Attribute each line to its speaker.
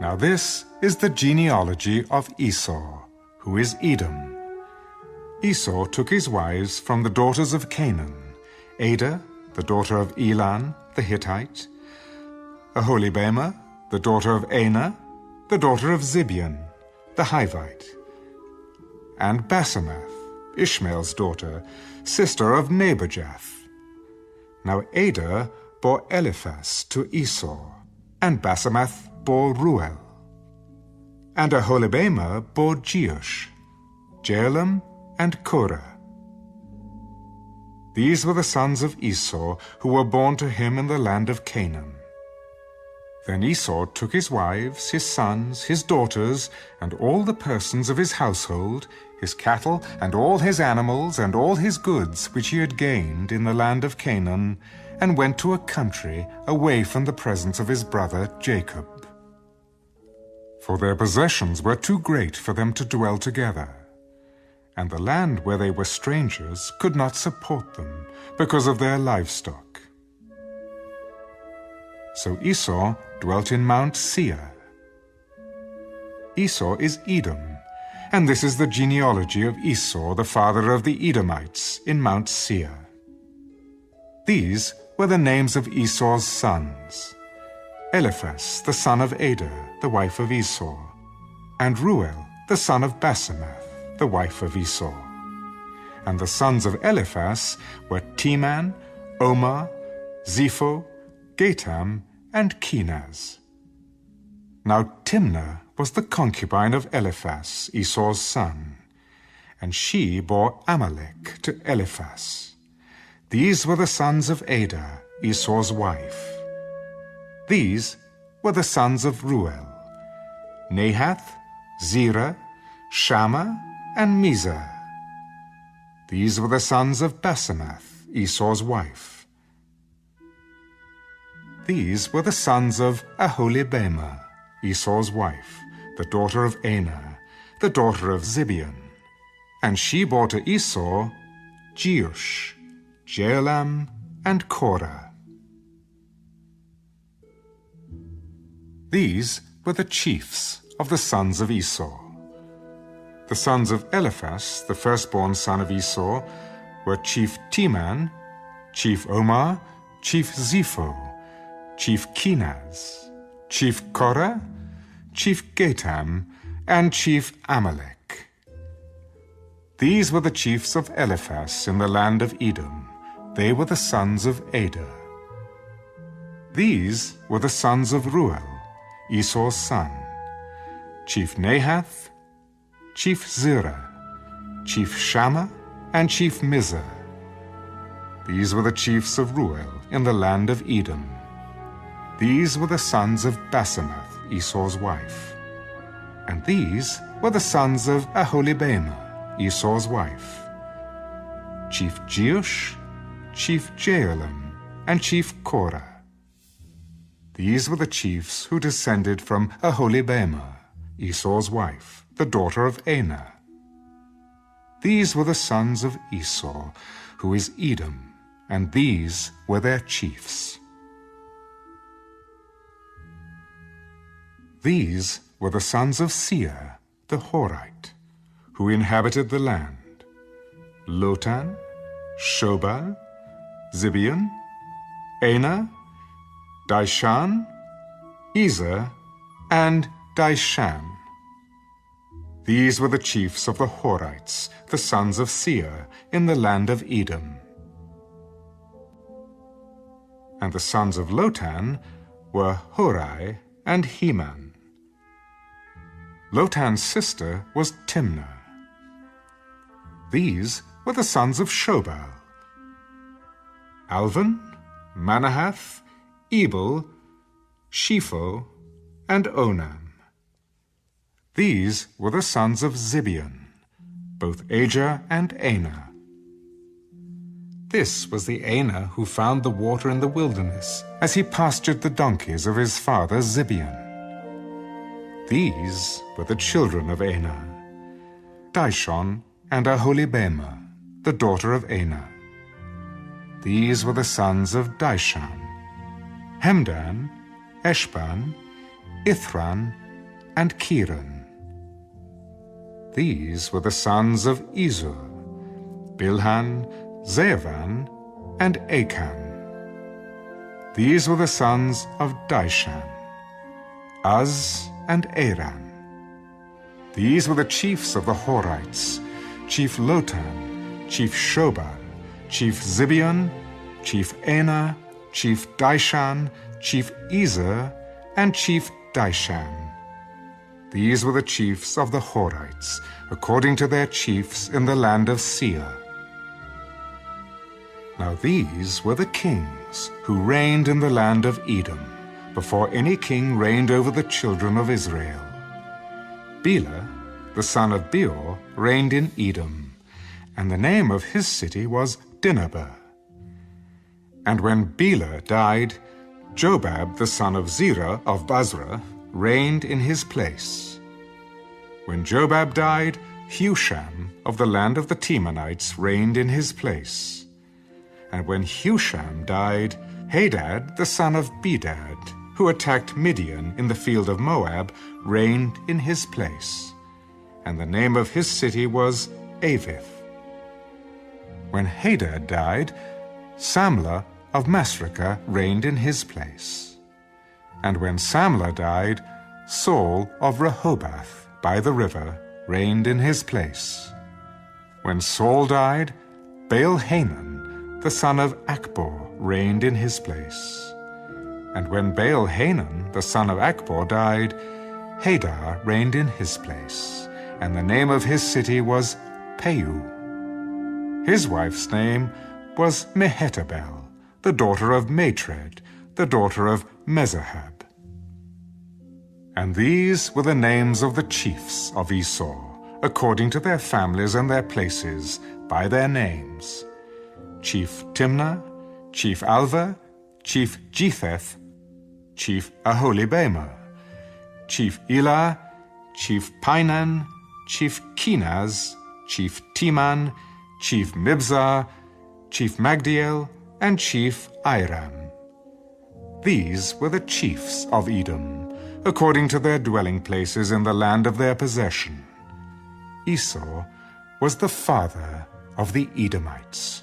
Speaker 1: Now this is the genealogy of Esau, who is Edom. Esau took his wives from the daughters of Canaan, Adah, the daughter of Elon the Hittite, Aholibamah, the daughter of Anah, the daughter of Zibeon, the Hivite, and Basemath, Ishmael's daughter, sister of Nebajoth. Now Adah bore Eliphaz to Esau, and Basemath bore Ruel. And Aholibamah bore Jeush, Jaalam, and Korah. These were the sons of Esau who were born to him in the land of Canaan. Then Esau took his wives, his sons, his daughters, and all the persons of his household, his cattle, and all his animals, and all his goods which he had gained in the land of Canaan, and went to a country away from the presence of his brother Jacob. For their possessions were too great for them to dwell together, and the land where they were strangers could not support them because of their livestock. So Esau dwelt in Mount Seir. Esau is Edom, and this is the genealogy of Esau, the father of the Edomites, in Mount Seir. These were the names of Esau's sons Eliphaz, the son of Adah, the wife of Esau, and Ruel, the son of Basemath, the wife of Esau. And the sons of Eliphaz were Teman, Omar, Zepho, Gatam, and Kenaz. Now Timnah was the concubine of Eliphaz, Esau's son, and she bore Amalek to Eliphaz. These were the sons of Adah, Esau's wife. These were the sons of Ruel, Nahath, Zerah, Shammah, and Mizzah. These were the sons of Basemath, Esau's wife. These were the sons of Aholibamah, Esau's wife, the daughter of Anah, the daughter of Zibeon. And she bore to Esau Jeush, Jaalam, and Korah. These were the chiefs of the sons of Esau. The sons of Eliphaz, the firstborn son of Esau, were Chief Teman, Chief Omar, Chief Zepho, Chief Kenaz, Chief Korah, Chief Gatam, and Chief Amalek. These were the chiefs of Eliphaz in the land of Edom. They were the sons of Adah. These were the sons of Ruel, Esau's son, Chief Nahath, Chief Zerah, Chief Shammah, and Chief Mizzah. These were the chiefs of Ruel in the land of Edom. These were the sons of Basemath, Esau's wife. And these were the sons of Aholibamah, Esau's wife. Chief Jeush, Chief Jaalam, and Chief Korah. These were the chiefs who descended from Aholibamah, Esau's wife, the daughter of Anah. These were the sons of Esau, who is Edom, and these were their chiefs. These were the sons of Seir, the Horite, who inhabited the land Lotan, Shobal, Zibeon, Anah, Dishon, Ezer, and Dishan. These were the chiefs of the Horites, the sons of Seir, in the land of Edom. And the sons of Lotan were Hori and Hemam. Lotan's sister was Timnah. These were the sons of Shobal. Alvan, Manahath, Ebal, Shepho, and Onam. These were the sons of Zibeon, both Ajah and Anah. This was the Anah who found the water in the wilderness as he pastured the donkeys of his father Zibeon. These were the children of Anah, Dishon and Aholibamah, the daughter of Anah. These were the sons of Dishon, Hemdan, Eshban, Ithran, and Cheran. These were the sons of Ezer, Bilhan, Zaavan, and Akan. These were the sons of Dishan, Uz and Aran. These were the chiefs of the Horites, Chief Lotan, Chief Shobal, Chief Zibeon, Chief Anah, Chief Dishon, Chief Ezer, and Chief Dishan. These were the chiefs of the Horites, according to their chiefs in the land of Seir. Now these were the kings who reigned in the land of Edom, before any king reigned over the children of Israel. Bela, the son of Beor, reigned in Edom, and the name of his city was Dinhabah. And when Bela died, Jobab, the son of Zerah of Bozrah reigned in his place. When Jobab died, Husham of the land of the Temanites reigned in his place. And when Husham died, Hadad, the son of Bedad, who attacked Midian in the field of Moab, reigned in his place. And the name of his city was Avith. When Hadad died, Samlah of Masrekah reigned in his place. And when Samlah died, Saul of Rehoboth by the river reigned in his place. When Saul died, Baal Hanan, the son of Achbor, reigned in his place. And when Baal Hanan, the son of Achbor, died, Hadar reigned in his place, and the name of his city was Pau. His wife's name was Mehetabel, the daughter of Matred, the daughter of Mezahab. And these were the names of the chiefs of Esau, according to their families and their places, by their names Chief Timnah, Chief Alvah, Chief Jetheth, Chief Aholibamah, Chief Elah, Chief Pinon, Chief Kenaz, Chief Teman, Chief Mibzar, Chief Magdiel, and Chief Iram. These were the chiefs of Edom, according to their dwelling places in the land of their possession. Esau was the father of the Edomites.